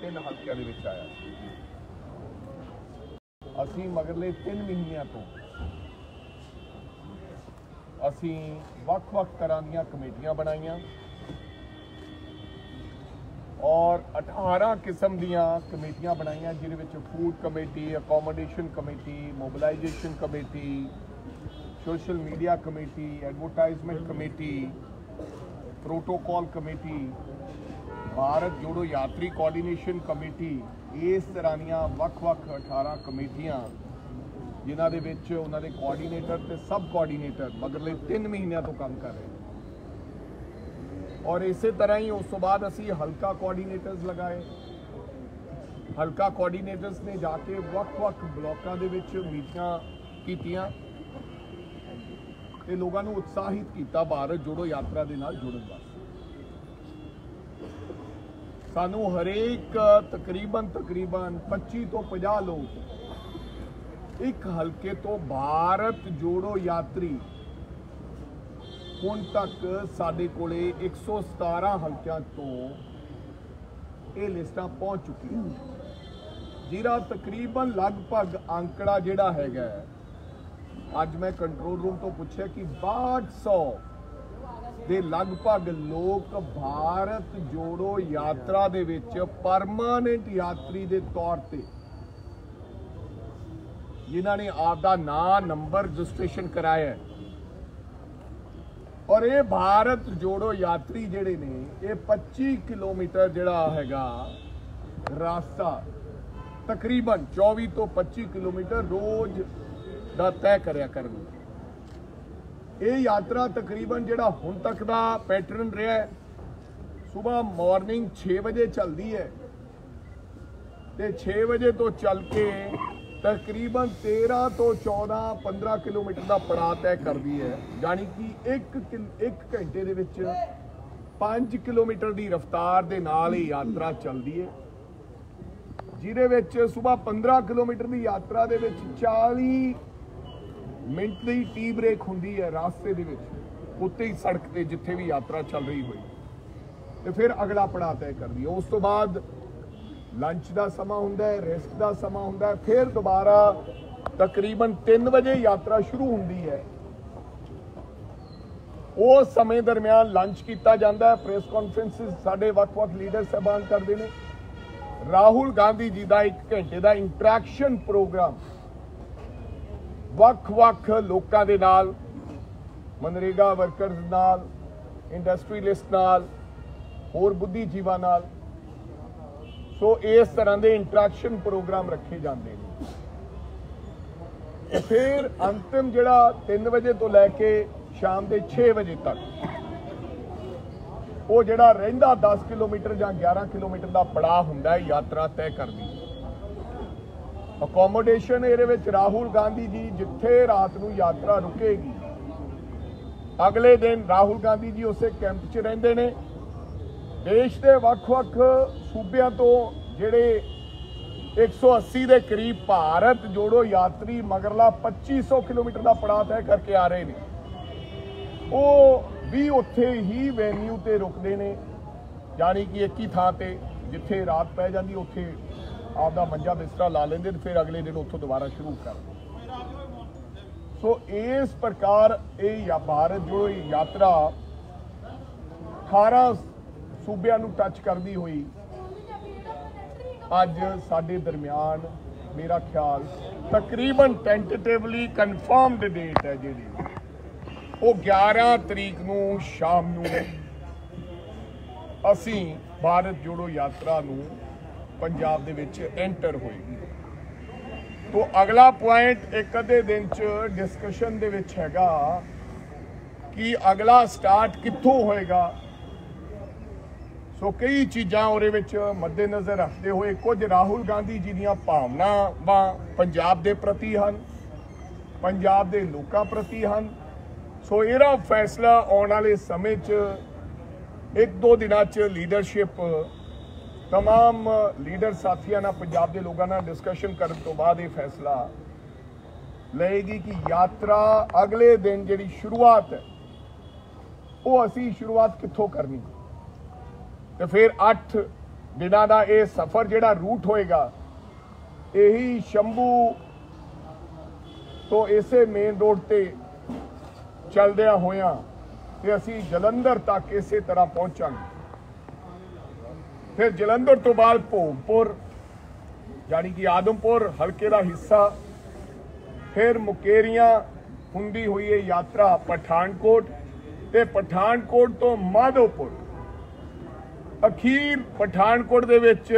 ਤਿੰਨ ਹਲਕਿਆਂ ਦੇ ਵਿੱਚ ਆਇਆ ਅਸੀਂ ਮਗਰਲੇ 3 ਮਹੀਨਿਆਂ ਤੋਂ ਅਸੀਂ ਵੱਖ-ਵੱਖ ਤਰ੍ਹਾਂ ਦੀਆਂ ਕਮੇਟੀਆਂ ਬਣਾਈਆਂ ਔਰ 18 ਕਿਸਮ ਦੀਆਂ ਕਮੇਟੀਆਂ ਬਣਾਈਆਂ, ਜਿਹਦੇ ਵਿੱਚ food committee accommodation committee mobilisation committee social media committee advertisement committee protocol committee Bharat Jodo Yatri coordination committee ਇਸ ਤਰ੍ਹਾਂ ਦੀਆਂ ਵੱਖ-ਵੱਖ 18 ਕਮੇਟੀਆਂ, ਜਿਨ੍ਹਾਂ ਦੇ ਵਿੱਚ ਉਹਨਾਂ ਦੇ ਕੋਆਰਡੀਨੇਟਰ ਤੇ ਸਬ ਕੋਆਰਡੀਨੇਟਰ ਮਗਰਲੇ 3 ਮਹੀਨਿਆਂ ਤੋਂ ਕੰਮ ਕਰ ਰਹੇ ਔਰ ਇਸੇ ਤਰ੍ਹਾਂ ਹੀ ਉਸ ਤੋਂ ਬਾਅਦ ਅਸੀਂ ਹਲਕਾ ਕੋਆਰਡੀਨੇਟਰਸ ਲਗਾਏ। ਹਲਕਾ ਕੋਆਰਡੀਨੇਟਰਸ ਨੇ ਜਾ ਕੇ ਵੱਖ-ਵੱਖ ਬਲਾਕਾਂ ਦੇ ਵਿੱਚ ਮੀਟਿੰਗਾਂ ਕੀਤੀਆਂ ਤੇ ਲੋਕਾਂ ਨੂੰ ਉਤਸ਼ਾਹਿਤ ਕੀਤਾ ਭਾਰਤ ਜੋੜੋ ਯਾਤਰਾ ਦੇ ਨਾਲ ਜੁੜਨ ਵਾਸਤੇ। ਸਾਨੂੰ ਹਰੇਕ ਤਕਰੀਬਨ ਤਕਰੀਬਨ 25 ਤੋਂ 50 ਲੋਕ ਇੱਕ ਹਲਕੇ ਤੋਂ ਭਾਰਤ ਜੋੜੋ ਯਾਤਰੀ ਹੁਣ ਤੱਕ ਸਾਡੇ ਕੋਲੇ 117 ਹਲਕਿਆਂ ਤੋਂ ਇਹ ਲਿਸਟਾਂ ਪਹੁੰਚ ਚੁੱਕੀਆਂ ਜਿਹੜਾ ਤਕਰੀਬਨ ਲਗਭਗ ਅੰਕੜਾ ਜਿਹੜਾ ਹੈਗਾ ਅੱਜ ਮੈਂ ਕੰਟਰੋਲ ਰੂਮ ਤੋਂ ਪੁੱਛਿਆ ਕਿ 6200 ਦੇ ਲਗਭਗ ਲੋਕ ਭਾਰਤ ਜੋੜੋ ਯਾਤਰਾ ਦੇ ਵਿੱਚ ਪਰਮਾਨੈਂਟ ਯਾਤਰੀ ਦੇ ਤੌਰ ਤੇ। ਜਿਨ੍ਹਾਂ ਨੇ ਆਪ ਦਾ ਨਾਂ, ਨੰਬਰ ਰਜਿਸਟ੍ਰੇਸ਼ਨ ਕਰਾਇਆ ਹੈ। ਔਰ ਇਹ ਭਾਰਤ ਜੋੜੋ ਯਾਤਰੀ ਜਿਹੜੇ ਨੇ, ਇਹ 25 ਕਿਲੋਮੀਟਰ ਜਿਹੜਾ ਹੈਗਾ, ਰਾਸਤਾ ਤਕਰੀਬਨ 24 ਤੋਂ 25 ਕਿਲੋਮੀਟਰ ਰੋਜ਼ ਦਾ ਤੈਅ ਕਰਿਆ ਕਰਨਗੇ। ਇਹ ਯਾਤਰਾ ਤਕਰੀਬਨ ਜਿਹੜਾ ਹੁਣ ਤੱਕ ਦਾ ਪੈਟਰਨ ਰਿਹਾ ਹੈ, ਸਵੇਰ ਮਾਰਨਿੰਗ 6 ਵਜੇ ਚੱਲਦੀ ਹੈ। ਤੇ 6 ਵਜੇ ਤੋਂ ਚੱਲ ਕੇ ਤਕਰੀਬਨ 13 ਤੋਂ 14 15 ਕਿਲੋਮੀਟਰ ਦਾ ਪੜਾਅ ਤੈਅ ਕਰਦੀ ਹੈ। ਯਾਨੀ ਕਿ 1 1 ਘੰਟੇ ਦੇ ਵਿੱਚ 5 ਕਿਲੋਮੀਟਰ ਦੀ ਰਫ਼ਤਾਰ ਦੇ ਨਾਲ ਇਹ ਯਾਤਰਾ ਚੱਲਦੀ ਹੈ। ਜਿਹਦੇ ਵਿੱਚ ਸਵੇਰ 15 ਕਿਲੋਮੀਟਰ ਦੀ ਯਾਤਰਾ ਦੇ ਵਿੱਚ 40 ਮਿੰਟ ਦੀ ਟੀ ਬ੍ਰੇਕ ਹੁੰਦੀ ਹੈ ਰਾਸਤੇ ਦੇ ਵਿੱਚ, ਉੱਤੇ ਹੀ ਸੜਕ ਤੇ ਜਿੱਥੇ ਵੀ ਯਾਤਰਾ ਚੱਲ ਰਹੀ ਹੋਈ। ਤੇ ਫਿਰ ਅਗਲਾ ਪੜਾਅ ਤੈਅ ਕਰਦੀ ਹੈ। ਉਸ ਤੋਂ ਬਾਅਦ ਲੰਚ ਦਾ ਸਮਾਂ ਹੁੰਦਾ ਹੈ ਰੈਸਟ ਦਾ ਸਮਾਂ ਹੁੰਦਾ ਹੈ, ਫਿਰ ਦੁਬਾਰਾ ਤਕਰੀਬਨ 3 ਵਜੇ ਯਾਤਰਾ ਸ਼ੁਰੂ ਹੁੰਦੀ ਹੈ। ਉਸ ਸਮੇਂ ਦਰਮਿਆਨ ਲੰਚ ਕੀਤਾ ਜਾਂਦਾ ਹੈ। ਪ੍ਰੈਸ ਕਾਨਫਰੰਸਿਸ ਸਾਡੇ ਵੱਖ-ਵੱਖ ਲੀਡਰ ਸਹਿਬਾਨ ਕਰਦੇ ਨੇ। ਰਾਹੁਲ ਗਾਂਧੀ ਜੀ ਦਾ 1 ਘੰਟੇ ਦਾ ਇੰਟਰੈਕਸ਼ਨ ਪ੍ਰੋਗਰਾਮ ਵੱਖ-ਵੱਖ ਲੋਕਾਂ ਦੇ ਨਾਲ, ਮਨਰੇਗਾ ਵਰਕਰਸ ਨਾਲ ਇੰਡਸਟਰੀਲਿਸਟ ਨਾਲ, ਹੋਰ ਬੁੱਧੀਜੀਵਾਂ ਨਾਲ। ਸੋ ਇਸ ਤਰ੍ਹਾਂ ਦੇ ਇੰਟਰੈਕਸ਼ਨ ਪ੍ਰੋਗਰਾਮ ਰੱਖੇ ਜਾਂਦੇ ਨੇ। ਫਿਰ ਅੰਤਿਮ ਜਿਹੜਾ 3 ਵਜੇ ਤੋਂ ਲੈ ਕੇ ਸ਼ਾਮ ਦੇ 6 ਵਜੇ ਤੱਕ, ਉਹ ਜਿਹੜਾ ਰਹਿੰਦਾ 10 ਕਿਲੋਮੀਟਰ ਜਾਂ 11 ਕਿਲੋਮੀਟਰ ਦਾ ਪੜਾਅ ਹੁੰਦਾ ਹੈ ਯਾਤਰਾ ਤੈਅ ਕਰਨੀ। ਅਕੋਮੋਡੇਸ਼ਨ ਇਹਦੇ ਵਿੱਚ ਰਾਹੁਲ ਗਾਂਧੀ ਜੀ ਜਿੱਥੇ ਰਾਤ ਨੂੰ ਯਾਤਰਾ ਰੁਕੇਗੀ, ਅਗਲੇ ਦਿਨ ਰਾਹੁਲ ਗਾਂਧੀ ਜੀ ਉਸੇ ਕੈਂਪ 'ਚ ਰਹਿੰਦੇ ਨੇ। ਦੇਸ਼ ਦੇ ਵੱਖ-ਵੱਖ ਸੂਬਿਆਂ ਤੋਂ ਜਿਹੜੇ 180 ਦੇ ਕਰੀਬ ਭਾਰਤ ਜੋੜੋ ਯਾਤਰੀ ਮਗਰਲਾ 2500 ਕਿਲੋਮੀਟਰ ਦਾ ਪੜਾਅ ਤੈਅ ਕਰਕੇ ਆ ਰਹੇ ਨੇ। ਉਹ ਵੀ ਉੱਥੇ ਹੀ ਵੈਨਿਊ ਤੇ ਰੁਕਦੇ ਨੇ, ਯਾਨੀ ਕਿ ਇੱਕ ਹੀ ਥਾਂ ਤੇ ਜਿੱਥੇ ਰਾਤ ਪੈ ਜਾਂਦੀ, ਉੱਥੇ ਆਪਦਾ ਮੰਜਾ ਬਿਸਤਰਾ ਲਾ ਲੈਂਦੇ ਤੇ ਫਿਰ ਅਗਲੇ ਦਿਨ ਉੱਥੋਂ ਦੁਬਾਰਾ ਸ਼ੁਰੂ ਕਰਦੇ ਸੋ ਇਸ ਪ੍ਰਕਾਰ ਇਹ ਯਾ, ਭਾਰਤ ਜੋ ਯਾਤਰਾ 18 ਸੂਬਿਆਂ ਨੂੰ ਟੱਚ ਕਰਦੀ ਹੋਈ ਅੱਜ ਸਾਡੇ ਦਰਮਿਆਨ ਮੇਰਾ ਖਿਆਲ ਤਕਰੀਬਨ ਟੈਂਟੇਟਿਵਲੀ ਕਨਫਰਮਡ ਡੇਟ ਹੈ ਜਿਹੜੀ। ਉਹ 11 ਤਰੀਕ ਨੂੰ ਸ਼ਾਮ ਨੂੰ ਅਸੀਂ ਭਾਰਤ ਜੋੜੋ ਯਾਤਰਾ ਨੂੰ ਪੰਜਾਬ ਦੇ ਵਿੱਚ ਐਂਟਰ ਹੋਏਗੀ। ਤੋਂ ਅਗਲਾ ਪੁਆਇੰਟ ਇੱਕ ਅੱਧੇ ਦਿਨ ਚ ਡਿਸਕਸ਼ਨ ਦੇ ਵਿੱਚ ਹੈਗਾ ਕਿ ਅਗਲਾ ਸਟਾਰਟ ਕਿੱਥੋਂ ਹੋਏਗਾ। ਸੋ ਕਈ ਚੀਜ਼ਾਂ ਉਹਦੇ ਵਿੱਚ ਮੱਦੇਨਜ਼ਰ ਰੱਖਦੇ ਹੋਏ ਕੁਝ ਰਾਹੁਲ ਗਾਂਧੀ ਜੀ ਦੀਆਂ ਭਾਵਨਾਵਾਂ ਪੰਜਾਬ ਦੇ ਪ੍ਰਤੀ ਹਨ, ਪੰਜਾਬ ਦੇ ਲੋਕਾਂ ਪ੍ਰਤੀ ਹਨ। ਸੋ ਇਹਦਾ ਫੈਸਲਾ ਆਉਣ ਵਾਲੇ ਸਮੇਂ 'ਚ ਇੱਕ ਦੋ ਦਿਨਾਂ 'ਚ ਲੀਡਰਸ਼ਿਪ तमाम ਲੀਡਰ ਸਾਥੀਆਂ ਨਾਲ ਪੰਜਾਬ ਦੇ ਲੋਕਾਂ ਨਾਲ ਡਿਸਕਸ਼ਨ ਕਰਨ ਤੋਂ ਬਾਅਦ ਇਹ ਫੈਸਲਾ ਲਏਗੀ ਕਿ ਯਾਤਰਾ ਅਗਲੇ ਦਿਨ ਜਿਹੜੀ ਸ਼ੁਰੂਆਤ ਹੈ ਉਹ ਅਸੀਂ ਸ਼ੁਰੂਆਤ ਕਿੱਥੋਂ ਕਰਨੀ ਤੇ ਫਿਰ 8 ਦਿਨਾਂ ਦਾ ਇਹ ਸਫ਼ਰ ਜਿਹੜਾ ਰੂਟ ਹੋਏਗਾ ਇਹੀ ਸ਼ੰਭੂ ਤੋਂ ਇਸੇ ਮੇਨ ਰੋਡ ਤੇ ਚੱਲਦਿਆਂ ਹੋਇਆਂ ਤੇ ਅਸੀਂ ਜਲੰਧਰ ਤੱਕ ਇਸੇ ਤਰ੍ਹਾਂ ਪਹੁੰਚਾਂਗੇ ਫਿਰ ਜਲੰਧਰ ਤੋਂ ਬਾਅਦ ਭੋਗਪੁਰ ਯਾਨੀ ਕਿ ਆਦਮਪੁਰ, ਹਲਕੇ ਦਾ ਹਿੱਸਾ। ਫਿਰ ਮੁਕੇਰੀਆਂ, ਹੁੰਦੀ ਹੋਈ ਇਹ ਯਾਤਰਾ ਪਠਾਨਕੋਟ ਤੇ ਪਠਾਨਕੋਟ ਤੋਂ ਮਾਧੋਪੁਰ। ਅਖੀਰ ਪਠਾਨਕੋਟ ਦੇ ਵਿੱਚ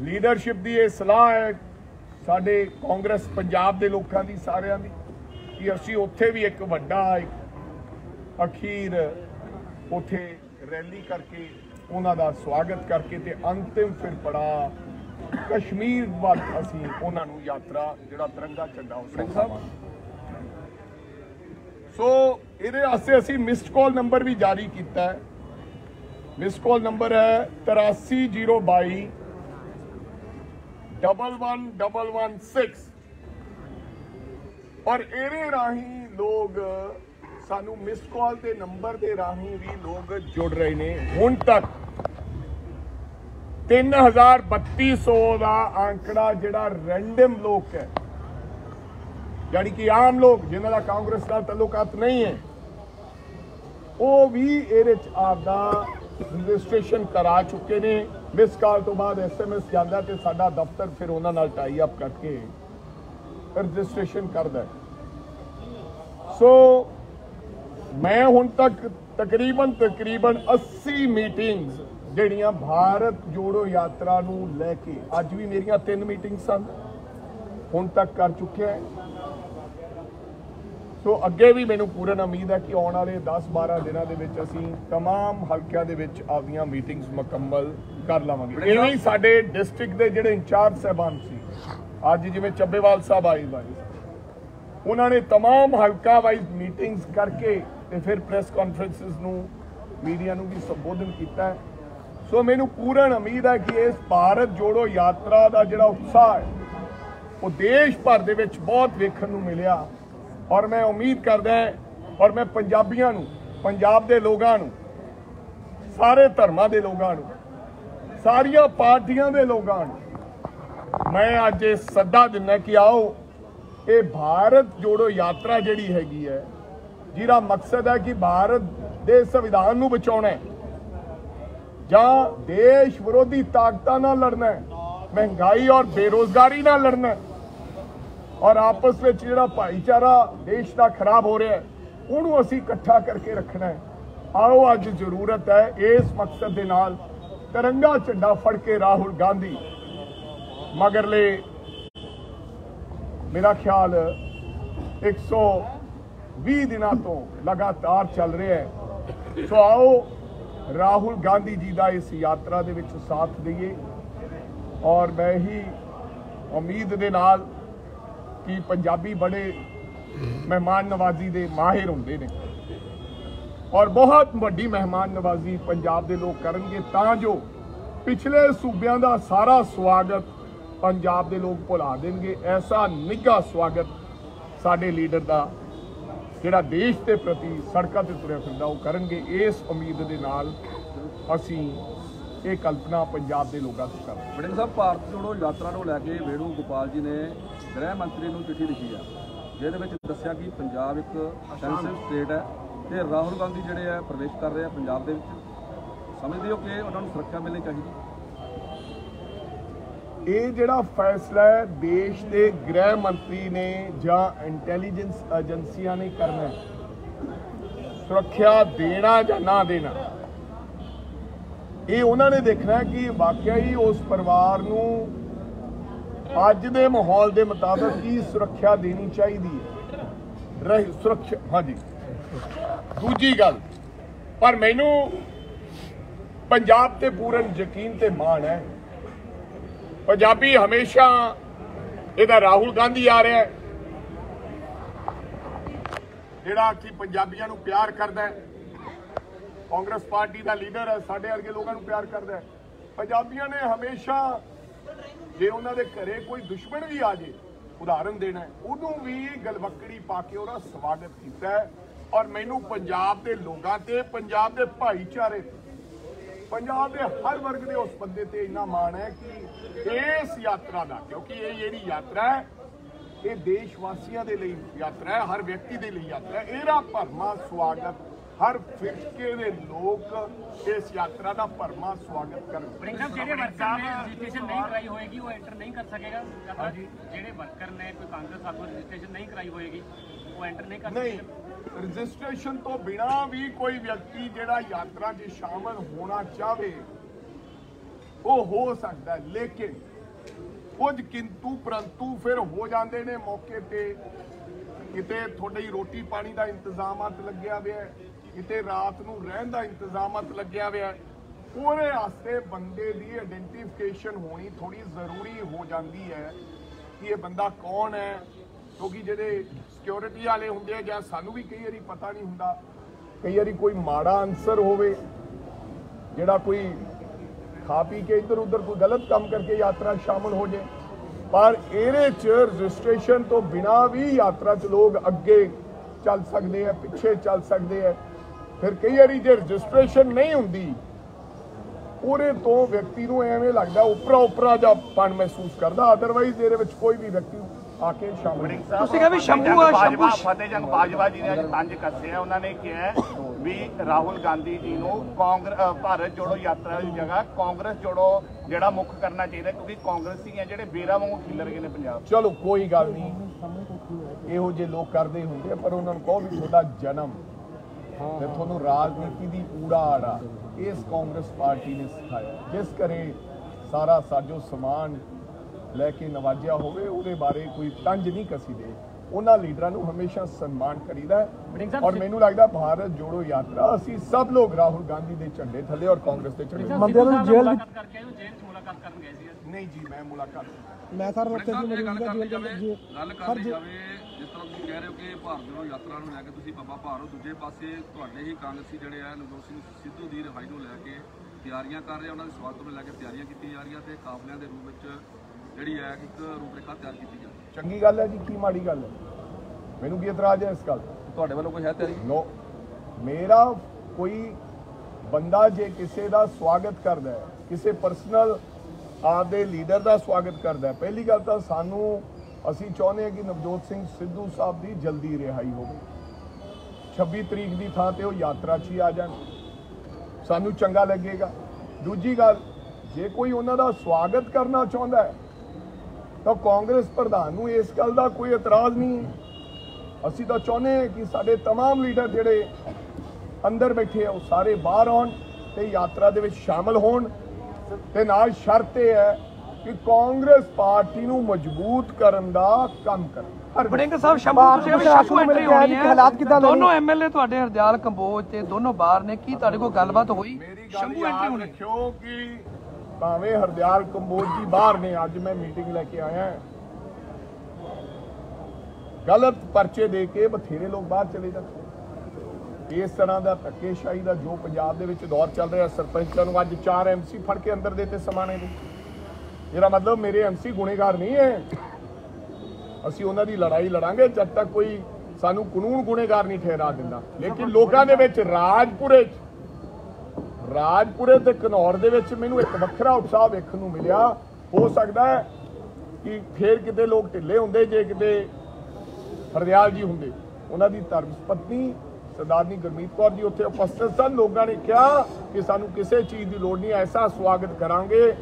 ਲੀਡਰਸ਼ਿਪ ਦੀ ਇਹ ਸਲਾਹ ਹੈ ਸਾਡੇ ਕਾਂਗਰਸ, ਪੰਜਾਬ ਦੇ ਲੋਕਾਂ ਦੀ ਸਾਰਿਆਂ ਦੀ, ਕਿ ਅਸੀਂ ਉੱਥੇ ਵੀ ਇੱਕ ਵੱਡਾ ਅਖੀਰ ਉੱਥੇ ਰੈਲੀ ਕਰਕੇ ਉਹਨਾਂ ਦਾ ਸਵਾਗਤ ਕਰਕੇ ਤੇ ਅੰਤਿਮ ਫਿਰ ਪੜਾ ਕਸ਼ਮੀਰ ਵੱਲ ਅਸੀਂ ਉਹਨਾਂ ਨੂੰ ਯਾਤਰਾ ਜਿਹੜਾ ਤਿਰੰਗਾ ਝੰਡਾ ਉਸ ਸਾਹਿਬ। ਸੋ ਇਹਦੇ ਵਾਸਤੇ ਅਸੀਂ ਮਿਸਡ ਕਾਲ ਨੰਬਰ ਵੀ ਜਾਰੀ ਕੀਤਾ ਹੈ। ਮਿਸ ਕਾਲ ਨੰਬਰ ਹੈ 83022 11116 ਔਰ ਇਹਦੇ ਰਾਹੀਂ ਲੋਕ ਸਾਨੂੰ ਮਿਸ ਕਾਲ ਦੇ ਨੰਬਰ ਦੇ ਰਾਹੀਂ ਵੀ ਲੋਕ ਜੁੜ ਰਹੇ ਨੇ। ਹੁਣ ਤੱਕ 3300 ਦਾ ਆંકੜਾ ਜਿਹੜਾ ਰੈਂਡਮ ਲੋਕ ਹੈ, ਯਾਨੀ ਕਿ ਆਮ ਲੋਕ ਜਿਨ੍ਹਾਂ ਦਾ ਕਾਂਗਰਸ ਨਾਲ ਤਾਲੁਕਾਤ ਨਹੀਂ ਹੈ, ਉਹ ਵੀ ਇਹਦੇ ਚ ਆਪਦਾ ਰਜਿਸਟ੍ਰੇਸ਼ਨ ਕਰਾ ਚੁੱਕੇ ਨੇ। ਮਿਸ ਕਾਲ ਤੋਂ ਬਾਅਦ ਐਸਐਮਐਸ ਜਾਂਦਾ ਤੇ ਸਾਡਾ ਦਫ਼ਤਰ ਫਿਰ ਉਹਨਾਂ ਨਾਲ ਟਾਈ ਅਪ ਕਰਕੇ ਰਜਿਸਟ੍ਰੇਸ਼ਨ ਕਰਦਾ ਸੋ ਮੈਂ ਹੁਣ ਤੱਕ ਤਕਰੀਬਨ ਤਕਰੀਬਨ 80 ਮੀਟਿੰਗਸ ਜਿਹੜੀਆਂ ਭਾਰਤ ਜੋੜੋ ਯਾਤਰਾ ਨੂੰ ਲੈ ਕੇ ਅੱਜ ਵੀ ਮੇਰੀਆਂ ਤਿੰਨ ਮੀਟਿੰਗਸ ਸਨ ਹੁਣ ਤੱਕ ਕਰ ਚੁੱਕਿਆ ਹੈ ਸੋ ਅੱਗੇ ਵੀ ਮੈਨੂੰ ਪੂਰਨ ਉਮੀਦ ਹੈ ਕਿ ਆਉਣ ਵਾਲੇ 10-12 ਦਿਨਾਂ ਦੇ ਵਿੱਚ ਅਸੀਂ तमाम ਹਲਕਿਆਂ ਦੇ ਵਿੱਚ ਆਪਦੀਆਂ ਮੀਟਿੰਗਸ ਮੁਕੰਮਲ ਕਰ ਲਵਾਂਗੇ ਇਵੇਂ ਹੀ ਸਾਡੇ ਡਿਸਟ੍ਰਿਕਟ ਦੇ ਜਿਹੜੇ ਇੰਚਾਰਜ ਸਹਿਬਾਨ ਸੀ ਅੱਜ ਜਿਵੇਂ ਚੱਬੇਵਾਲ ਸਾਹਿਬ ਆਏ ਬਾਈ ਉਹਨਾਂ ਨੇ तमाम ਹਲਕਾ ਵਾਈਜ਼ ਮੀਟਿੰਗਸ ਕਰਕੇ ਤੇ ਫਿਰ ਪ੍ਰੈਸ ਕਾਨਫਰੰਸਸ ਨੂੰ ਮੀਡੀਆ ਨੂੰ ਵੀ ਸੰਬੋਧਨ ਕੀਤਾ ਸੋ ਮੈਨੂੰ ਪੂਰਨ ਉਮੀਦ ਹੈ ਕਿ ਇਸ ਭਾਰਤ ਜੋੜੋ ਯਾਤਰਾ ਦਾ ਜਿਹੜਾ ਉਤਸ਼ਾਹ ਹੈ, ਉਹ ਦੇਸ਼ ਭਰ ਦੇ ਵਿੱਚ ਬਹੁਤ ਵੇਖਣ ਨੂੰ ਮਿਲਿਆ। ਔਰ ਮੈਂ ਉਮੀਦ ਕਰਦਾ ਔਰ ਮੈਂ ਪੰਜਾਬੀਆਂ ਨੂੰ, ਪੰਜਾਬ ਦੇ ਲੋਕਾਂ ਨੂੰ, ਸਾਰੇ ਧਰਮਾਂ ਦੇ ਲੋਕਾਂ ਨੂੰ, ਸਾਰੀਆਂ ਪਾਰਟੀਆਂ ਦੇ ਲੋਕਾਂ ਨੂੰ, ਮੈਂ ਅੱਜ ਇਹ ਸੱਦਾ ਦਿੰਦਾ ਕਿ ਆਓ, ਇਹ ਭਾਰਤ ਜੋੜੋ ਯਾਤਰਾ ਜਿਹੜੀ ਹੈਗੀ ਹੈ ਜਿਹਦਾ ਮਕਸਦ ਹੈ ਕਿ ਭਾਰਤ ਦੇ ਸੰਵਿਧਾਨ ਨੂੰ ਬਚਾਉਣਾ ਹੈ। ਜਾਂ ਦੇਸ਼ ਵਿਰੋਧੀ ਤਾਕਤਾਂ ਨਾਲ ਲੜਨਾ ਹੈ, ਮਹਿੰਗਾਈ ਔਰ ਬੇਰੋਜ਼ਗਾਰੀ ਨਾਲ ਲੜਨਾ ਹੈ। ਔਰ ਆਪਸ ਵਿੱਚ ਜਿਹੜਾ ਭਾਈਚਾਰਾ ਦੇਸ਼ ਦਾ ਖਰਾਬ ਹੋ ਰਿਹਾ ਹੈ, ਉਹਨੂੰ ਅਸੀਂ ਇਕੱਠਾ ਕਰਕੇ ਰੱਖਣਾ ਹੈ। ਆਓ ਅੱਜ ਜ਼ਰੂਰਤ ਹੈ ਇਸ ਮਕਸਦ ਦੇ ਨਾਲ ਤਿਰੰਗਾ ਝੰਡਾ ਫੜ ਕੇ ਰਾਹੁਲ ਗਾਂਧੀ। ਮਗਰਲੇ ਮੇਰਾ ਖਿਆਲ 120 ਦਿਨਾਂ ਤੋਂ ਲਗਾਤਾਰ ਚੱਲ ਰਿਹਾ ਹੈ। ਸੋ ਆਓ, ਰਾਹੁਲ ਗਾਂਧੀ ਜੀ ਦਾ ਇਸ ਯਾਤਰਾ ਦੇ ਵਿੱਚ ਸਾਥ ਦਈਏ ਔਰ ਮੈਂ ਹੀ ਉਮੀਦ ਦੇ ਨਾਲ ਕਿ ਪੰਜਾਬੀ ਬੜੇ ਮਹਿਮਾਨ ਨਵਾਜ਼ੀ ਦੇ ਮਾਹਿਰ ਹੁੰਦੇ ਨੇ। ਔਰ ਬਹੁਤ ਵੱਡੀ ਮਹਿਮਾਨ ਨਵਾਜ਼ੀ ਪੰਜਾਬ ਦੇ ਲੋਕ ਕਰਨਗੇ ਤਾਂ ਜੋ ਪਿਛਲੇ ਸੂਬਿਆਂ ਦਾ ਸਾਰਾ ਸਵਾਗਤ ਪੰਜਾਬ ਦੇ ਲੋਕ ਭੁਲਾ ਦੇਣਗੇ। ਐਸਾ ਨਿੱਘਾ ਸਵਾਗਤ ਸਾਡੇ ਲੀਡਰ ਦਾ ਜਿਹੜਾ ਦੇਸ਼ ਦੇ ਪ੍ਰਤੀ ਸੜਕਾਂ ਤੇ ਤੁਰਿਆ ਫਿਰਦਾ, ਉਹ ਕਰਨਗੇ ਇਸ ਉਮੀਦ ਦੇ ਨਾਲ ਅਸੀਂ ਇਹ ਕਲਪਨਾ ਪੰਜਾਬ ਦੇ ਲੋਕਾਂ ਤੋਂ ਕਰਦੇ ਹਾਂ। ਸਾਹਿਬ, ਭਾਰਤ ਜੋੜੋ ਯਾਤਰਾ ਨੂੰ ਲੈ ਕੇ ਵੇਣੂ ਗੋਪਾਲ ਜੀ ਨੇ ਗ੍ਰਹਿ ਮੰਤਰੀ ਨੂੰ ਚਿੱਠੀ ਲਿਖੀ ਆ, ਜਿਹਦੇ ਵਿੱਚ ਦੱਸਿਆ ਕਿ ਪੰਜਾਬ ਇੱਕ ਸੈਂਸਿਟਿਵ ਸਟੇਟ ਹੈ ਤੇ ਰਾਹੁਲ ਗਾਂਧੀ ਜਿਹੜੇ ਆ, ਪ੍ਰਵੇਸ਼ ਕਰ ਰਹੇ ਆ ਪੰਜਾਬ ਦੇ ਵਿੱਚ ਸਮਝਦੇ ਹੋ ਕਿ ਉਹਨਾਂ ਨੂੰ ਸੁਰੱਖਿਆ ਮਿਲਣੀ ਚਾਹੀਦੀ ਇਹ ਜਿਹੜਾ ਫੈਸਲਾ ਹੈ, ਦੇਸ਼ ਦੇ ਗ੍ਰਹਿ ਮੰਤਰੀ ਨੇ ਜਾਂ ਇੰਟੈਲੀਜੈਂਸ ਏਜੰਸੀਆਂ ਨੇ ਕਰਨਾ ਸੁਰੱਖਿਆ ਦੇਣਾ ਜਾਂ ਨਾ ਦੇਣਾ, ਇਹ ਉਹਨਾਂ ਨੇ ਦੇਖਣਾ ਕਿ ਵਾਕਿਆ ਹੀ ਉਸ ਪਰਿਵਾਰ ਨੂੰ ਅੱਜ ਦੇ ਮਾਹੌਲ ਦੇ ਮੁਤਾਬਕ ਕੀ ਸੁਰੱਖਿਆ ਦੇਣੀ ਚਾਹੀਦੀ ਹੈ। ਰਹੀ, ਸੁਰੱਖਿਆ, ਹਾਂਜੀ। ਦੂਜੀ ਗੱਲ, ਪਰ ਮੈਨੂੰ ਪੰਜਾਬ ਤੇ ਪੂਰਨ ਯਕੀਨ ਤੇ ਮਾਣ ਹੈ ਪੰਜਾਬੀ ਹਮੇਸ਼ਾ ਇਹਦਾ ਰਾਹੁਲ ਗਾਂਧੀ ਆ ਰਿਹਾ ਹੈ। ਜਿਹੜਾ ਕਿ ਪੰਜਾਬੀਆਂ ਨੂੰ ਪਿਆਰ ਕਰਦਾ ਹੈ। ਕਾਂਗਰਸ ਪਾਰਟੀ ਦਾ ਲੀਡਰ ਹੈ, ਸਾਡੇ ਵਰਗੇ ਲੋਕਾਂ ਨੂੰ ਪਿਆਰ ਕਰਦਾ ਹੈ। ਪੰਜਾਬੀਆਂ ਨੇ ਹਮੇਸ਼ਾ ਜੇ ਉਹਨਾਂ ਦੇ ਘਰੇ ਕੋਈ ਦੁਸ਼ਮਣ ਵੀ ਆ ਜੇ, ਉਦਾਹਰਨ ਦੇਣਾ ਉਹਨੂੰ ਵੀ ਗਲਵੱਕੜੀ ਪਾ ਕੇ ਉਹਦਾ ਸਵਾਗਤ ਕੀਤਾ ਔਰ ਮੈਨੂੰ ਪੰਜਾਬ ਦੇ ਲੋਕਾਂ ਤੇ, ਪੰਜਾਬ ਦੇ ਭਾਈਚਾਰੇ ਤੇ ਪੰਜਾਬ ਦੇ ਹਰ ਵਰਗ ਦੇ ਉਸ ਬੰਦੇ ਤੇ ਇੰਨਾ ਮਾਣ ਹੈ ਕਿ ਇਸ ਯਾਤਰਾ ਦਾ ਕਿਉਂਕਿ ਇਹ ਜਿਹੜੀ ਯਾਤਰਾ ਹੈ ਇਹ ਦੇਸ਼ ਵਾਸੀਆਂ ਦੇ ਲਈ ਯਾਤਰਾ ਹੈ ਹਰ ਵਿਅਕਤੀ ਦੇ ਲਈ ਯਾਤਰਾ ਹੈ। ਇਹਦਾ ਭਰਮਾ ਸਵਾਗਤ ਹਰ ਫਿਰਕੇ ਦੇ ਲੋਕ ਇਸ ਯਾਤਰਾ ਦਾ ਭਰਮਾ ਸਵਾਗਤ ਕਰਨ ਪ੍ਰਿੰਕਮ ਜਿਹੜੇ ਵਰਕਰ ਨੇ ਰਜਿਸਟ੍ਰੇਸ਼ਨ ਨਹੀਂ ਕਰਾਈ ਹੋਏਗੀ ਉਹ ਐਂਟਰ ਨਹੀਂ ਕਰ ਸਕੇਗਾ। ਹਾਂਜੀ। ਜਿਹੜੇ ਵਰਕਰ ਨੇ ਕੋਈ ਕਾਂਗਰਸ ਆਗੂ ਰਜਿਸਟ੍ਰੇਸ਼ਨ ਨਹੀਂ ਕਰਾਈ ਹੋਏਗੀ ਉਹ ਐਂਟਰ ਨਹੀਂ ਕਰ ਨਹੀਂ ਸਕੇਗਾ। ਰਜਿਸਟ੍ਰੇਸ਼ਨ ਤੋਂ ਬਿਨਾ ਵੀ ਕੋਈ ਵਿਅਕਤੀ ਜਿਹੜਾ ਯਾਤਰਾ 'ਚ ਸ਼ਾਮਲ ਹੋਣਾ ਚਾਹਵੇ ਉਹ ਹੋ ਸਕਦਾ ਲੇਕਿਨ ਕੁਝ ਕਿੰਤੂ ਪਰੰਤੂ ਫਿਰ ਹੋ ਜਾਂਦੇ ਨੇ ਮੌਕੇ ਤੇ। ਕਿਤੇ ਤੁਹਾਡੀ ਰੋਟੀ ਪਾਣੀ ਦਾ ਇੰਤਜ਼ਾਮਾਤ ਲੱਗਿਆ ਹੋਇਆ ਕਿਤੇ ਰਾਤ ਨੂੰ ਰਹਿਣ ਦਾ ਇੰਤਜ਼ਾਮਾਤ ਲੱਗਿਆ ਹੋਇਆ ਉਹਦੇ ਵਾਸਤੇ ਬੰਦੇ ਦੀ ਆਇਡੈਂਟੀਫਿਕੇਸ਼ਨ ਹੋਣੀ ਥੋੜੀ ਜ਼ਰੂਰੀ ਹੋ ਜਾਂਦੀ ਹੈ ਕਿ ਇਹ ਬੰਦਾ ਕੌਣ ਹੈ, ਕਿਉਂਕਿ ਜਿਹੜੇ ਸਿਕਿਉਰਿਟੀ ਵਾਲੇ ਹੁੰਦੇ ਆ ਜਾਂ ਸਾਨੂੰ ਵੀ ਕਈ ਵਾਰੀ ਪਤਾ ਨਹੀਂ ਹੁੰਦਾ, ਕਈ ਵਾਰੀ ਕੋਈ ਮਾੜਾ ਅਨਸਰ ਹੋਵੇ, ਜਿਹੜਾ ਕੋਈ ਖਾ ਪੀ ਕੇ ਇੱਧਰ ਉੱਧਰ ਕੋਈ ਗਲਤ ਕੰਮ ਕਰਕੇ ਯਾਤਰਾ 'ਚ ਸ਼ਾਮਲ ਹੋ ਜੇ ਪਰ ਇਹਦੇ 'ਚ ਰਜਿਸਟ੍ਰੇਸ਼ਨ ਤੋਂ ਬਿਨਾ ਵੀ ਯਾਤਰਾ 'ਚ ਲੋਕ ਅੱਗੇ ਚੱਲ ਸਕਦੇ ਆ, ਪਿੱਛੇ ਚੱਲ ਸਕਦੇ ਆ। ਫਿਰ ਕਈ ਵਾਰੀ ਜੇ ਰਜਿਸਟ੍ਰੇਸ਼ਨ ਨਹੀਂ ਹੁੰਦੀ, ਉਹਦੇ ਤੋਂ ਵਿਅਕਤੀ ਨੂੰ ਐਵੇਂ ਲੱਗਦਾ ਉਪਰਾ ਉਪਰਾ ਜਿਹਾ ਪਣ ਮਹਿਸੂਸ ਕਰਦਾ। ਅਦਰਵਾਈਜ਼ ਇਹਦੇ ਵਿੱਚ ਕੋਈ ਵੀ ਵਿਅਕਤੀ ਆ ਕੇ ਸ਼ਾਮਲ ਨਹੀਂ ਤੁਸੀਂ ਕਿਹਾ ਵੀ ਸ਼ੰਭੂ ਆ, ਸ਼ੰਭੂ ਬਾਜਵਾ ਫਤਿਹਜੰਗ ਬਾਜਵਾ ਜੀ ਨੇ ਅੱਜ ਪੰਜ ਕੱਸੇ ਆ ਉਹਨਾਂ ਨੇ ਕਿਹਾ ਵੀ ਰਾਹੁਲ ਗਾਂਧੀ ਜੀ ਨੂੰ ਕਾਂਗਰਸ ਭਾਰਤ ਜੋੜੋ ਯਾਤਰਾ ਦੀ ਜਗ੍ਹਾ ਕਾਂਗਰਸ ਜੋੜੋ ਜਿਹੜਾ ਮੁੱਖ ਕਰਨਾ ਚਾਹੀਦਾ ਕਿਉਂਕਿ ਕਾਂਗਰਸੀ ਹੈ ਜਿਹੜੇ ਬੇਰਾ ਵਾਂਗੂ ਖਿਲਰ ਗਏ ਨੇ ਪੰਜਾਬ। ਚਲੋ ਕੋਈ ਗੱਲ ਨਹੀਂ। ਇਹੋ ਜਿਹੇ ਲੋਕ ਕਰਦੇ ਹੁੰਦੇ ਆ ਪਰ ਉਹਨਾਂ ਨੂੰ ਕਹੋ ਵੀ ਤੁਹਾਡਾ ਜਨਮ। ਤੇ ਤੁਹਾਨੂੰ ਰਾਜਨੀਤੀ ਦੀ ਊੜਾ ਆੜਾ। ਇਸ ਕਾਂਗਰਸ ਪਾਰਟੀ ਨੇ ਸਿਖਾਇਆ। ਜਿਸ ਕਰੇ ਸਾਰਾ ਸਾਜੋ ਸਮਾਨ ਲੈ ਕੇ ਨਵਾਜਿਆ ਹੋਵੇ ਉਹਦੇ ਬਾਰੇ ਕੋਈ ਤੰਜ ਨਹੀਂ ਕਸੀਦੇ ਉਹਨਾਂ ਲੀਡਰਾਂ ਨੂੰ ਹਮੇਸ਼ਾ ਸਨਮਾਨ ਕਰੀਦਾ ਔਰ ਮੈਨੂੰ ਲੱਗਦਾ ਭਾਰਤ ਜੋੜੋ ਯਾਤਰਾ ਅਸੀਂ ਸਭ ਲੋਕ ਰਾਹੁਲ ਗਾਂਧੀ ਦੇ ਝੰਡੇ ਥੱਲੇ ਔਰ ਕਾਂਗਰਸ ਦੇ ਝੰਡੇ ਥੱਲੇ। ਬੰਦੇ ਨੂੰ ਜੇਲ੍ਹ ਮੁਲਾਕਾਤ ਕਰਕੇ ਆਏ ਹੋ ਜੇਲ੍ਹ 'ਚ ਮੁਲਾਕਾਤ ਕਰਨ ਗਏ ਸੀ। ਨਹੀਂ ਜੀ ਮੈਂ ਮੁਲਾਕਾਤ ਮੈਂ ਸਰ ਉੱਥੇ ਜੀ ਮੌਜੂਦਾ ਕਰਨੀ ਜੇਲ੍ਹ ਜਾਵੇ ਜੀ ਗੱਲ ਕਰਨੀ ਜਾਵੇ ਜਿਸ ਤਰ੍ਹਾਂ ਤੁਸੀਂ ਕਹਿ ਰਹੇ ਹੋ ਕਿ ਭਾਰਤ ਜੋੜੋ ਯਾਤਰਾ ਨੂੰ ਲੈ ਕੇ ਤੁਸੀਂ ਬਾਬਾ ਭਾਰੋ ਦੂਜੇ ਪਾਸੇ ਤੁਹਾਡੇ ਹੀ ਕਾਂਗਰਸੀ ਜਿਹੜੇ ਆ ਨਵਜੋਤ ਸਿੰਘ ਸਿੱਧੂ ਦੀ ਰਿਹਾਈ ਨੂੰ ਲੈ ਕੇ ਤਿਆਰੀਆਂ ਕਰ ਰਹੇ ਉਹਨਾਂ ਦੇ ਸਵਾਗਤ ਨੂੰ ਲੈ ਕੇ ਤਿਆਰੀਆਂ ਕੀਤੀਆਂ ਜਾ ਰਹੀਆਂ ਤੇ ਕਾਫਲਿਆਂ ਦੇ ਰੂਪ ਵਿੱਚ ਜਿਹੜੀ ਹੈ ਇੱਕ ਰੂਪਰੇਖਾ ਤਿਆਰ ਕੀਤੀ ਜਾ ਰਹੀ ਹੈ। ਚੰਗੀ ਗੱਲ ਹੈ ਜੀ ਕੀ ਮਾੜੀ ਗੱਲ ਹੈ? ਮੈਨੂੰ ਕੀ ਇਤਰਾਜ਼ ਹੈ ਇਸ ਗੱਲ? ਤੁਹਾਡੇ ਵੱਲੋਂ ਕੋਈ ਹੈ ਤਿਆਰੀ? ਨੋ ਮੇਰਾ ਕੋਈ ਬੰਦਾ ਜੇ ਕਿਸੇ ਦਾ ਸਵਾਗਤ ਕਰਦਾ ਹੈ ਕਿਸੇ ਪਰਸਨਲ ਆਪਦੇ ਲੀਡਰ ਦਾ ਸਵਾਗਤ ਕਰਦਾ ਹੈ ਪਹਿਲੀ ਗੱਲ ਤਾਂ ਸਾਨੂੰ ਅਸੀਂ ਚਾਹੁੰਦੇ ਹਾਂ ਕਿ ਨਵਜੋਤ ਸਿੰਘ ਸਿੱਧੂ ਸਾਹਿਬ ਦੀ ਜਲਦੀ ਰਿਹਾਈ ਹੋਵੇ। 26 ਤਰੀਕ ਦੀ ਥਾਂ ਤੇ ਉਹ ਯਾਤਰਾ 'ਚ ਹੀ ਆ ਜਾਣ। ਸਾਨੂੰ ਚੰਗਾ ਲੱਗੇਗਾ। ਦੂਜੀ ਗੱਲ ਜੇ ਕੋਈ ਉਹਨਾਂ ਦਾ ਸਵਾਗਤ ਕਰਨਾ ਚਾਹੁੰਦਾ ਹੈ ਤਾਂ ਕਾਂਗਰਸ ਪ੍ਰਧਾਨ ਨੂੰ ਇਸ ਗੱਲ ਦਾ ਕੋਈ ਇਤਰਾਜ਼ ਨਹੀਂ ਹੈ ਅਸੀਂ ਤਾਂ ਚਾਹੁੰਦੇ ਹਾਂ ਕਿ ਸਾਡੇ तमाम ਲੀਡਰ ਜਿਹੜੇ ਅੰਦਰ ਬੈਠੇ ਆ ਉਹ ਸਾਰੇ ਬਾਹਰ ਆਉਣ ਤੇ ਯਾਤਰਾ ਦੇ ਵਿੱਚ ਸ਼ਾਮਲ ਹੋਣ ਤੇ ਨਾਲ ਸ਼ਰਤ ਇਹ ਹੈ ਕਿ ਕਾਂਗਰਸ ਪਾਰਟੀ ਨੂੰ ਮਜ਼ਬੂਤ ਕਰਨ ਦਾ ਕੰਮ ਕਰਨ ਹਰ ਵੜਿੰਗ ਸਾਹਿਬ ਸ਼ੰਭੂ ਤੁਸੀਂ ਕਿਹਾ ਵੀ ਸ਼ੰਭੂ ਐਂਟਰੀ ਹੋਣੀ ਹੈ ਦੋਨੋਂ ਐਮਐਲਏ ਤੁਹਾਡੇ ਹਰਦਿਆਲ ਕੰਬੋਜ ਤੇ ਦੋਨੋਂ ਬਾਹਰ ਨੇ ਕੀ ਤੁਹਾਡੇ ਕੋਲ ਗੱਲਬਾਤ ਹੋਈ ਮੇਰੀ ਗੱਲ ਸ਼ੰਭੂ ਐਂਟਰੀ ਯਾਦ ਹੋਣੀ ਰੱਖਿਓ ਕਿ ਭਾਵੇਂ ਹਰਦਿਆਲ ਕੰਬੋਜ ਜੀ ਬਾਹਰ ਨੇ, ਅੱਜ ਮੈਂ ਮੀਟਿੰਗ ਲੈ ਕੇ ਆਇਆ ਗਲਤ ਪਰਚੇ ਦੇ ਕੇ ਬਥੇਰੇ ਲੋਕ ਬਾਹਰ ਚਲੇ ਜਾਂਦੇ ਇਸ ਤਰ੍ਹਾਂ ਦਾ ਧੱਕੇਸ਼ਾਹੀ ਦਾ ਜੋ ਪੰਜਾਬ ਦੇ ਵਿੱਚ ਦੌਰ ਚੱਲ ਰਿਹਾ, ਸਰਪੰਚਾਂ ਨੂੰ ਅੱਜ 4 ਐਮਸੀ ਫੜ ਕੇ ਅੰਦਰ ਦੇਤੇ ਸਮਾਣੇ ਦੇ ਇਹਦਾ ਮਤਲਬ ਮੇਰੇ ਐਮਸੀ ਗੁਨੇਗਾਰ ਨਹੀਂ ਹੈ। ਅਸੀਂ ਉਹਨਾਂ ਦੀ ਲੜਾਈ ਲੜਾਂਗੇ, ਜਦ ਤੱਕ ਕੋਈ ਸਾਨੂੰ ਕਾਨੂੰਨ ਗੁਨੇਗਾਰ ਨਹੀਂ ਠਹਿਰਾ ਦਿੰਦਾ। ਲੇਕਿਨ ਲੋਕਾਂ ਦੇ ਵਿੱਚ ਰਾਜਪੁਰੇ 'ਚ ਰਾਜਪੁਰੇ ਤੇ ਘਨੌਰ ਦੇ ਵਿੱਚ ਮੈਨੂੰ ਇੱਕ ਵੱਖਰਾ ਉਤਸ਼ਾਹ ਵੇਖਣ ਨੂੰ ਮਿਲਿਆ। ਹੋ ਸਕਦਾ ਹੈ ਕਿ ਫੇਰ ਕਿਤੇ ਲੋਕ ਢਿੱਲੇ ਹੁੰਦੇ ਜੇ ਕਿਤੇ ਹਰਦਿਆਲ ਜੀ ਹੁੰਦੇ। ਉਹਨਾਂ ਦੀ ਧਰਮ ਪਤਨੀ ਸਰਦਾਰਨੀ ਗੁਰਮੀਤ ਕੌਰ ਜੀ ਉੱਥੇ ਉਪਸਥਿਤ ਸਨ। ਲੋਕਾਂ ਨੇ ਕਿਹਾ ਕਿ ਸਾਨੂੰ ਕਿਸੇ ਚੀਜ਼ ਦੀ ਲੋੜ ਨਹੀਂ ਐਸਾ ਸਵਾਗਤ ਕਰਾਂਗੇ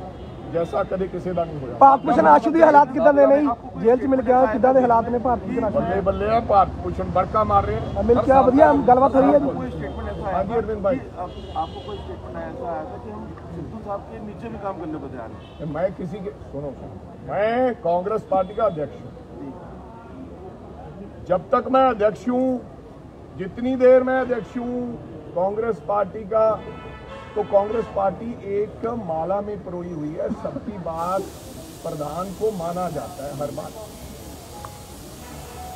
ਜੈਸਾ ਕਦੇ ਕਿਸੇ ਦਾ ਨਹੀਂ ਹੋਇਆ। ਭਾਰਤ ਭੂਸ਼ਣ ਆਸ਼ੂ ਦੇ ਹਾਲਾਤ ਕਿਦਾਂ ਦੇ ਨੇ? ਜੇਲ੍ਹ 'ਚ ਮਿਲ ਗਿਆ ਕਿਦਾਂ ਦੇ ਹਾਲਾਤ ਨੇ ਭਾਰਤ ਭੂਸ਼ਣ ਬੱਲੇ ਬੱਲੇ ਆ ਭਾਰਤ ਭੂਸ਼ਣ ਬੜਕਾ ਮਾਰ ਰਹੇ। ਮਿਲ ਕੇ ਵਧੀਆ ਗੱਲਬਾਤ ਹੋਈ ਹੈ ਜੀ। अरविंद भाई। आपको कोई स्टेटमेंट ऐसा आया था कि हम सिद्धू साहब के नीचे भी काम करने को तैयार हैं? मैं किसी के सुनो मैं कांग्रेस पार्टी का अध्यक्ष हूँ। जब तक मैं अध्यक्ष हूँ जितनी देर मैं अध्यक्ष हूँ कांग्रेस पार्टी का तो कांग्रेस पार्टी एक माला में परोई हुई है। सबकी बात प्रधान को माना जाता है हर बात।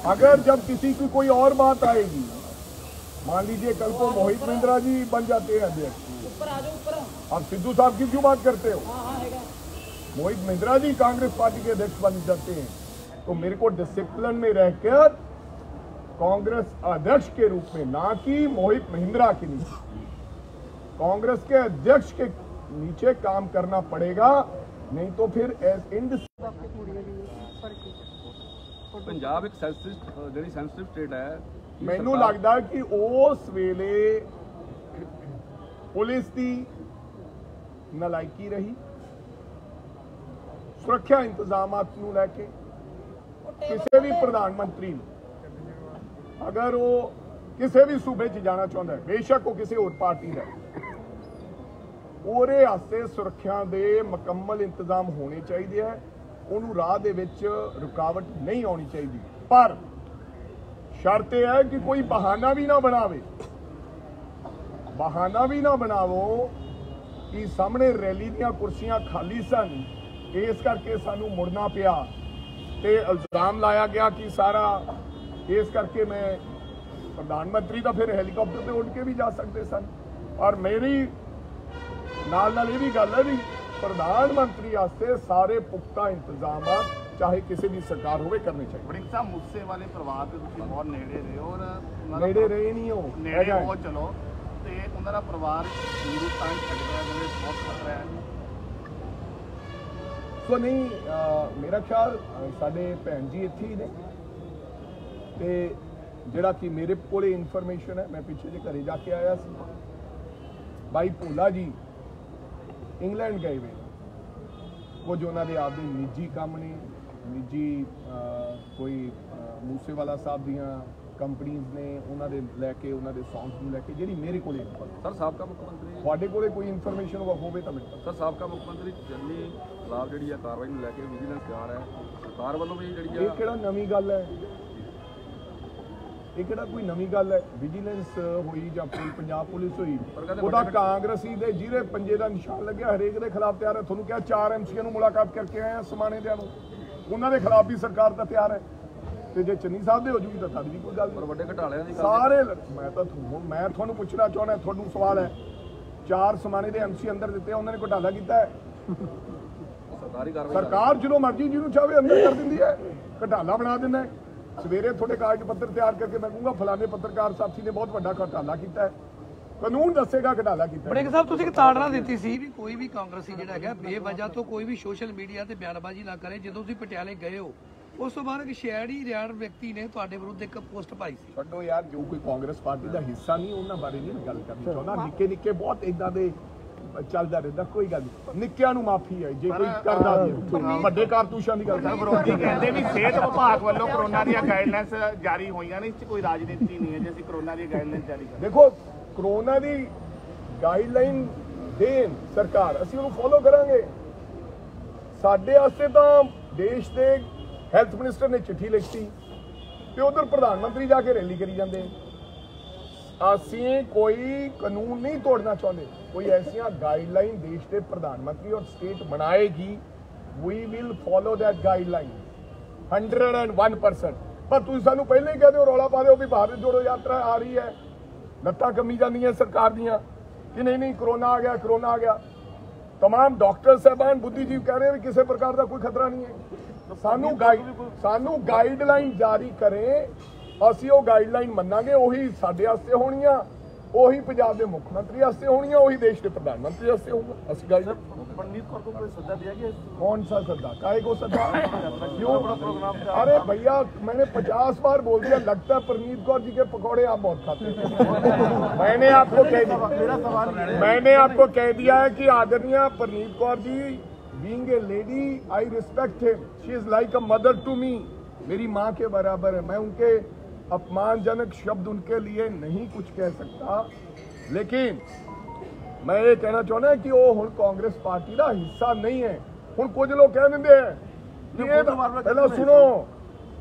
अगर जब किसी की कोई और बात आएगी मान लीजिए कल को मोहित मिंद्रा जी बन जाते हैं अध्यक्ष। आप सिद्धू साहब की क्यों बात करते हो? मोहित मिंद्रा जी कांग्रेस पार्टी के अध्यक्ष बन जाते हैं। तो मेरे को डिसिप्लिन में रहकर कांग्रेस अध्यक्ष के रूप में ना कि मोहित महिंद्रा के नीचे। कांग्रेस के अध्यक्ष के नीचे काम करना पड़ेगा नहीं तो फिर एज इन पंजाब एक सेंसिटिव वेरी सेंसिटिव स्टेट है ਮੈਨੂੰ ਲੱਗਦਾ ਕਿ ਉਸ ਵੇਲੇ ਪੁਲਿਸ ਦੀ ਨਲਾਇਕੀ ਰਹੀ। ਸੁਰੱਖਿਆ ਇੰਤਜ਼ਾਮਾਤ ਨੂੰ ਲੈ ਕੇ ਕਿਸੇ ਵੀ ਪ੍ਰਧਾਨ ਮੰਤਰੀ ਨੂੰ। ਅਗਰ ਉਹ ਕਿਸੇ ਵੀ ਸੂਬੇ 'ਚ ਜਾਣਾ ਚਾਹੁੰਦਾ ਹੈ, ਬੇਸ਼ੱਕ ਉਹ ਕਿਸੇ ਹੋਰ ਪਾਰਟੀ ਦਾ ਉਹਦੇ ਵਾਸਤੇ ਸੁਰੱਖਿਆ ਦੇ ਮੁਕੰਮਲ ਇੰਤਜ਼ਾਮ ਹੋਣੇ ਚਾਹੀਦੇ ਹੈ। ਉਹਨੂੰ ਰਾਹ ਦੇ ਵਿੱਚ ਰੁਕਾਵਟ ਨਹੀਂ ਆਉਣੀ ਚਾਹੀਦੀ। ਪਰ ਸ਼ਰਤ ਇਹ ਹੈ ਕਿ ਕੋਈ ਬਹਾਨਾ ਵੀ ਨਾ ਬਣਾਵੇ। ਬਹਾਨਾ ਵੀ ਨਾ ਬਣਾਵੋ ਕਿ ਸਾਹਮਣੇ ਰੈਲੀ ਦੀਆਂ ਕੁਰਸੀਆਂ ਖਾਲੀ ਸਨ। ਇਸ ਕਰਕੇ ਸਾਨੂੰ ਮੁੜਨਾ ਪਿਆ ਤੇ ਇਲਜ਼ਾਮ ਲਾਇਆ ਗਿਆ ਕਿ ਸਾਰਾ ਇਸ ਕਰਕੇ ਮੈਂ ਪ੍ਰਧਾਨ ਮੰਤਰੀ ਤਾਂ ਫਿਰ ਹੈਲੀਕਾਪਟਰ ਤੇ ਉੱਡ ਕੇ ਵੀ ਜਾ ਸਕਦੇ ਸਨ। ਔਰ ਮੇਰੀ ਨਾਲ ਨਾਲ ਇਹ ਵੀ ਗੱਲ ਹੈ ਵੀ ਪ੍ਰਧਾਨ ਮੰਤਰੀ ਵਾਸਤੇ ਸਾਰੇ ਪੁਖਤਾ ਇੰਤਜ਼ਾਮਾਂ ਚਾਹੇ ਕਿਸੇ ਦੀ ਸਰਕਾਰ ਹੋਵੇ ਕਰਨੇ ਚਾਹੀਦੇ। ਬੜਿੰਗ ਸਾਹਿਬ ਮੂਸੇ ਵਾਲੇ ਪਰਿਵਾਰ ਦੇ ਤੁਸੀਂ ਬਹੁਤ ਨੇੜੇ ਰਹੇ ਹੋ ਔਰ ਉਹਨਾਂ ਦਾ ਨੇੜੇ ਰਹੇ ਨਹੀਂ ਹੋ ਨੇੜੇ ਹੈਗਾ। ਹੈ। ਚਲੋ। ਤੇ ਉਹਨਾਂ ਦਾ ਪਰਿਵਾਰ ਹਿੰਦੁਸਤਾਨ ਛੱਡ ਗਿਆ ਜਿਹਦੇ ਬਹੁਤ ਖਤਰਾ ਹੈ। ਸੋ ਨਹੀਂ ਅਹ ਮੇਰਾ ਖਿਆਲ ਅਹ ਸਾਡੇ ਭੈਣ ਜੀ ਇੱਥੇ ਹੀ ਨੇ। ਤੇ ਜਿਹੜਾ ਕਿ ਮੇਰੇ ਕੋਲੇ ਇਨਫੋਰਮੇਸ਼ਨ ਹੈ ਮੈਂ ਪਿੱਛੇ ਜੇ ਘਰੇ ਜਾ ਕੇ ਆਇਆ ਸੀ। ਬਾਈ ਭੋਲਾ ਜੀ ਇੰਗਲੈਂਡ ਗਏ ਵੇ। ਕੁਝ ਉਹਨਾਂ ਦੇ ਆਪਦੇ ਨਿੱਜੀ ਕੰਮ ਨੇ ਨਿੱਜੀ ਕੋਈ ਮੂਸੇਵਾਲਾ ਸਾਹਿਬ ਦੀਆਂ ਕੰਪਨੀਆਂ ਨੇ ਉਹਨਾਂ ਦੇ ਲੈ ਕੇ ਉਹਨਾਂ ਦੇ ਸੌਂਗਸ ਨੂੰ ਲੈ ਕੇ ਜਿਹੜੀ ਮੇਰੇ ਕੋਲੇ ਸਰ ਸਾਬਕਾ ਮੁੱਖ ਮੰਤਰੀ ਤੁਹਾਡੇ ਕੋਲੇ ਕੋਈ ਇਨਫੋਰਮੇਸ਼ਨ ਹੋਵੇ ਤਾਂ ਮੈਨੂੰ ਸਰ ਸਾਬਕਾ ਮੁੱਖ ਮੰਤਰੀ ਜੰਨੀ ਖਿਲਾਫ ਜਿਹੜੀ ਹੈ ਕਾਰਵਾਈ ਨੂੰ ਲੈ ਕੇ ਵਿਜੀਲੈਂਸ ਤਿਆਰ ਹੈ ਸਰਕਾਰ ਵੱਲੋਂ ਵੀ ਜਿਹੜੀ ਇਹ ਆ ਕਿਹੜਾ ਨਵੀਂ ਗੱਲ ਹੈ? ਇਹ ਕਿਹੜਾ ਕੋਈ ਨਵੀਂ ਗੱਲ ਹੈ? ਵਿਜੀਲੈਂਸ ਹੋਈ ਜਾਂ ਕੋਈ ਪੰਜਾਬ ਪੁਲਿਸ ਹੋਈ? ਉਹਦਾ ਕਾਂਗਰਸੀ ਦੇ ਜਿਹਦੇ ਪੰਜੇ ਦਾ ਨਿਸ਼ਾਨ ਲੱਗਿਆ ਹਰੇਕ ਦੇ ਖਿਲਾਫ ਤਿਆਰ ਹੈ। ਤੁਹਾਨੂੰ ਕਿਹਾ ਚਾਰ ਐਮਸੀਆਂ ਨੂੰ ਮੁਲਾਕਾਤ ਕਰਕੇ ਆਏ ਆ ਸਮਾਣੇ ਦਿਆਂ ਨੂੰ। ਉਹਨਾਂ ਦੇ ਖਿਲਾਫ ਵੀ ਸਰਕਾਰ ਤਾਂ ਤਿਆਰ ਹੈ। ਤੇ ਜੇ ਚੰਨੀ ਸਾਹਿਬ ਦੇ ਹੋ ਜੂਗੀ ਤਾਂ ਸਾਡੀ ਵੀ ਕੋਈ ਗੱਲ ਪਰ ਵੱਡੇ ਘਟਾਲਿਆਂ ਦੀ ਸਾਰੇ ਮੈਂ ਤਾਂ ਤੁਹਾਨੂੰ ਮੈਂ ਤੁਹਾਨੂੰ ਪੁੱਛਣਾ ਚਾਹੁੰਦਾ ਤੁਹਾਨੂੰ ਸਵਾਲ ਹੈ। ਚਾਰ ਸਮਾਣੇ ਦੇ ਐਮਸੀ ਅੰਦਰ ਦਿੱਤੇ ਉਹਨਾਂ ਨੇ ਘੁਟਾਲਾ ਕੀਤਾ ਹੈ? ਸਰਕਾਰੀ ਕਾਰਵਾਈ ਜਦੋਂ ਮਰਜ਼ੀ ਜਿਹਨੂੰ ਚਾਹੇ ਅੰਦਰ ਕਰ ਦਿੰਦੀ ਹੈ। ਘਟਾਲਾ ਬਣਾ ਦਿੰਦਾ ਸਵੇਰੇ ਤੁਹਾਡੇ ਕਾਗਜ਼ ਪੱਤਰ ਤਿਆਰ ਕਰਕੇ ਮੈਂ ਕਹੂੰਗਾ ਫਲਾਣੇ ਪੱਤਰਕਾਰ ਸਾਥੀ ਨੇ ਬਹੁਤ ਵੱਡਾ ਘਟਾਲਾ ਕੀਤਾ ਹੈ। ਕਾਨੂੰਨ ਦੱਸੇਗਾ ਘਟਾਲਾ ਕੀਤਾ ਬੜਿੰਗ ਸਾਹਿਬ ਤੁਸੀਂ ਇੱਕ ਤਾੜਨਾ ਦਿੱਤੀ ਸੀ ਵੀ ਕੋਈ ਵੀ ਕਾਂਗਰਸੀ ਜਿਹੜਾ ਹੈਗਾ ਬੇਵਜ੍ਹਾ ਤੋਂ ਕੋਈ ਵੀ ਸੋਸ਼ਲ ਮੀਡੀਆ ਤੇ ਬਿਆਨਬਾਜ਼ੀ ਨਾ ਕਰੇ ਜਦੋਂ ਤੁਸੀਂ ਪਟਿਆਲੇ ਗਏ ਹੋ ਉਸ ਤੋਂ ਬਾਅਦ ਇੱਕ ਸ਼ਹਿਰੀ ਰਿਆੜ ਵਿਅਕਤੀ ਨੇ ਤੁਹਾਡੇ ਵਿਰੁੱਧ ਇੱਕ ਪੋਸਟ ਪਾਈ ਸੀ। ਛੱਡੋ ਯਾਰ ਜੋ ਕੋਈ ਕਾਂਗਰਸ ਪਾਰਟੀ ਦਾ ਹਿੱਸਾ ਨਹੀਂ ਉਹਨਾਂ ਬਾਰੇ ਨਹੀਂ ਗੱਲ ਕਰਨੀ ਚਾਹੁੰਦਾ। ਨਿੱਕੇ ਨਿੱਕੇ ਬਹੁਤ ਇਦਾਂ ਦੇ ਚੱਲਦਾ ਰਹਿੰਦਾ ਕੋਈ ਗੱਲ ਨਹੀਂ। ਨਿੱਕਿਆਂ ਨੂੰ ਮਾਫੀ ਹੈ ਜੇ ਕੋਈ ਕਰਦਾ ਵੀ ਹੈ। ਵੱਡੇ ਕਾਰਤੂਸਾਂ ਦੀ ਗੱਲ ਕਰਦਾ। ਵਿਰੋਧੀ ਕਹਿੰਦੇ ਵੀ ਸਿਹਤ ਵਿਭਾਗ ਵੱਲੋਂ ਕਰੋਨਾ ਦੀਆਂ ਗਾਈਡਲਾਈਨਸ ਜਾਰੀ ਹੋਈਆਂ ਨੇ ਇਸ 'ਚ ਕੋਈ ਰਾਜਨੀਤੀ ਨਹੀਂ ਹੈ ਜੇ ਅਸੀਂ ਕਰੋਨਾ ਦੀਆਂ ਗਾਈਡਲਾਈਨਸ ਜਾਰੀ ਕਰ ਦੇਖੋ ਕਰੋਨਾ ਦੀ ਗਾਈਡਲਾਈਨ ਦੇਣ ਸਰਕਾਰ, ਅਸੀਂ ਉਹਨੂੰ ਫੋਲੋ ਕਰਾਂਗੇ। ਸਾਡੇ ਵਾਸਤੇ ਤਾਂ ਦੇਸ਼ ਦੇ ਹੈਲਥ ਮਿਨਿਸਟਰ ਨੇ ਚਿੱਠੀ ਲਿਖਤੀ ਤੇ ਉਧਰ ਪ੍ਰਧਾਨ ਮੰਤਰੀ ਜਾ ਕੇ ਰੈਲੀ ਕਰੀ ਜਾਂਦੇ। ਅਸੀਂ ਕੋਈ ਕਾਨੂੰਨ ਨਹੀਂ ਤੋੜਨਾ ਚਾਹੁੰਦੇ। ਕੋਈ ਐਸੀਆਂ ਗਾਈਡਲਾਈਨ ਦੇਸ਼ ਦੇ ਪ੍ਰਧਾਨ ਮੰਤਰੀ ਔਰ state ਬਣਾਏਗੀ we will follow that guideline 101% ਪਰ ਤੁਸੀਂ ਸਾਨੂੰ ਪਹਿਲਾਂ ਹੀ ਕਹਦੇ ਹੋ ਰੌਲਾ ਪਾ ਦਿਓ ਵੀ ਭਾਰਤ ਜੋੜੋ ਯਾਤਰਾ ਆ ਰਹੀ ਹੈ। ਲੱਤਾਂ ਕੰਮੀ ਜਾਂਦੀਆਂ ਸਰਕਾਰ ਦੀਆਂ ਕਿ ਨਹੀਂ ਨਹੀਂ ਕਰੋਨਾ ਆ ਗਿਆ ਕਰੋਨਾ ਆ ਗਿਆ तमाम ਡਾਕਟਰ ਸਾਹਿਬਾਨ ਬੁੱਧੀਜੀਵ ਕਹਿ ਰਹੇ ਵੀ ਕਿਸੇ ਪ੍ਰਕਾਰ ਦਾ ਕੋਈ ਖਤਰਾ ਨਹੀਂ ਹੈ ਸਾਨੂੰ ਗਾਈਡ ਸਾਨੂੰ ਗਾਈਡਲਾਈਨ ਜਾਰੀ ਕਰੇ ਅਸੀਂ ਉਹ ਗਾਈਡਲਾਈਨ ਮੰਨਾਂਗੇ ਉਹੀ ਸਾਡੇ ਵਾਸਤੇ ਹੋਣੀਆਂ ਉਹੀ ਪੰਜਾਬ ਦੇ ਮੁੱਖ ਮੰਤਰੀ ਵਾਸਤੇ ਹੋਣੀਆਂ ਉਹੀ ਦੇਸ਼ ਦੇ ਪ੍ਰਧਾਨ ਮੰਤਰੀ ਵਾਸਤੇ ਹੋਊਗਾ ਅਸੀਂ ਗਾਈਡ पंडित कौर को कोई सद्दा दिया गया कौन सा सद्दा काहे को सद्दा क्यों अरे भैया मैंने पचास बार बोल दिया लगता है परनीत कौर जी के पकौड़े आप बहुत खाते हैं मैंने आपको कह दिया मेरा सवाल ये है मैंने आपको कह दिया है कि आदरणीय Preneet Kaur ji being a lady I respect him she is like a mother to me मेरी माँ के बराबर है मैं उनके अपमानजनक शब्द उनके लिए नहीं कुछ कह सकता लेकिन ਮੈਂ ਇਹ ਕਹਿਣਾ ਚਾਹੁੰਦਾ ਕਿ ਉਹ ਹੁਣ ਕਾਂਗਰਸ ਪਾਰਟੀ ਦਾ ਹਿੱਸਾ ਨਹੀਂ ਹੈ ਹੁਣ ਕੁਝ ਲੋਕ ਕਹਿ ਦਿੰਦੇ ਆ ਕਿ ਇਹ ਤਾਂ ਪਹਿਲਾਂ ਸੁਣੋ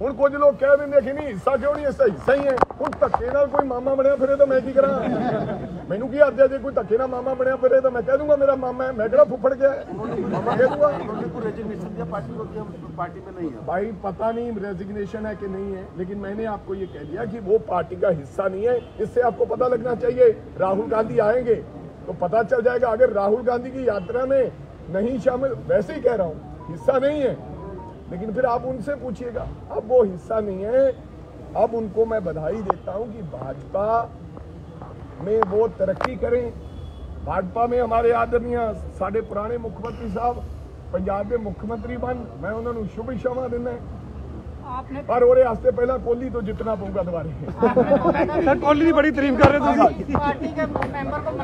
ਹੁਣ ਕੁਝ ਲੋਕ ਕਹਿ ਦਿੰਦੇ ਕਿ ਨਹੀਂ ਹਿੱਸਾ ਕਿਉਂ ਨਹੀਂ ਹਿੱਸਾ ਹਿੱਸਾ ਹੀ ਹੈ ਹੁਣ ਧੱਕੇ ਨਾਲ ਕੋਈ ਮਾਮਾ ਬਣਿਆ ਫਿਰੇ ਤਾਂ ਮੈਂ ਕੀ ਕਰਾਂ ਮੈਨੂੰ ਕੀ ਹੱਦ ਹੈ ਜੇ ਕੋਈ ਧੱਕੇ ਨਾਲ ਮਾਮਾ ਬਣਿਆ ਫਿਰੇ ਤਾਂ ਮੈਂ ਕਹਿ ਦੂੰਗਾ ਮੇਰਾ ਮਾਮਾ ਹੈ ਮੈਂ ਕਿਹੜਾ ਫੁੱਫੜ ਗਿਆ ਹੈ? ਮਾਮਾ ਕਹਿ ਦੂੰਗਾ उन्होंने को रेजिग्नेशन दिया पार्टी को कि हम पार्टी में नहीं है भाई पता नहीं रेजिग्नेशन है कि नहीं है लेकिन मैंने आपको ये कह दिया कि वो पार्टी का हिस्सा नहीं है इससे आपको पता लगना चाहिए राहुल गांधी आएंगे तो पता चल जाएगा अगर राहुल गांधी की यात्रा में नहीं शामिल वैसे ही कह रहा हूँ हिस्सा नहीं है लेकिन फिर आप उनसे पूछिएगा अब वो हिस्सा नहीं है अब उनको मैं बधाई देता हूँ कि भाजपा में वो तरक्की करें भाजपा में हमारे आदरणीय ਸਾਡੇ ਪੁਰਾਣੇ ਮੁੱਖ ਮੰਤਰੀ ਸਾਹਿਬ ਪੰਜਾਬ ਦੇ ਮੁੱਖ ਮੰਤਰੀ ਬਣ ਮੈਂ ਉਹਨਾਂ ਨੂੰ ਸ਼ੁਭ ਇਸ਼ਾਵਾ ਦਿੰਦਾ ਪਰ ਉਹਦੇ ਵਾਸਤੇ ਪਹਿਲਾਂ ਕੋਹਲੀ ਤੋਂ ਜਿੱਤਣਾ ਪਊਗਾ ਦੁਬਾਰੇ ਸਰ ਕੋਹਲੀ ਦੀ ਬੜੀ ਤਾਰੀਫ ਕਰ ਰਹੇ ਤੁਸੀਂ पार्टी के मेंबर को